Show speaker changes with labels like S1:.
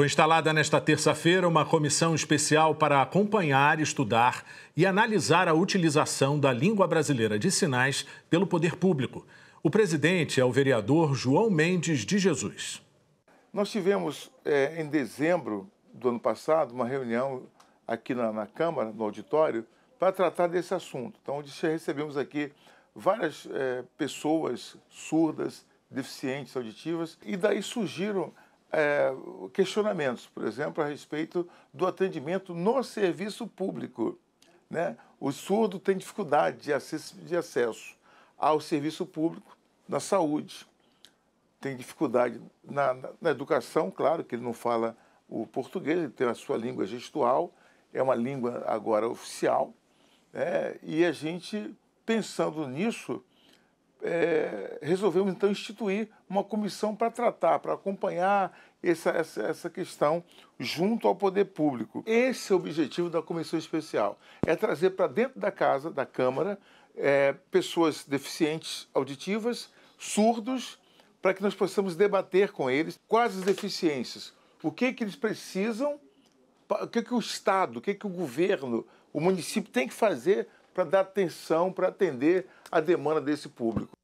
S1: Foi instalada nesta terça-feira uma comissão especial para acompanhar, estudar e analisar a utilização da língua brasileira de sinais pelo poder público. O presidente é o vereador João Mendes de Jesus.
S2: Nós tivemos, é, em dezembro do ano passado, uma reunião aqui na, na Câmara, no auditório, para tratar desse assunto. Então, onde recebemos aqui várias é, pessoas surdas, deficientes auditivas, e daí surgiram é, questionamentos, por exemplo, a respeito do atendimento no serviço público. Né? O surdo tem dificuldade de acesso, de acesso ao serviço público na saúde, tem dificuldade na, na, na educação, claro que ele não fala o português, ele tem a sua língua gestual, é uma língua agora oficial, né? e a gente, pensando nisso, é, resolvemos então instituir uma comissão para tratar, para acompanhar essa, essa, essa, questão junto ao poder público. Esse é o objetivo da comissão especial: é trazer para dentro da casa, da Câmara, é, pessoas deficientes auditivas, surdos, para que nós possamos debater com eles quais as deficiências, o que, que eles precisam, o que, que o Estado, o que, que o governo, o município tem que fazer para dar atenção, para atender a demanda desse público.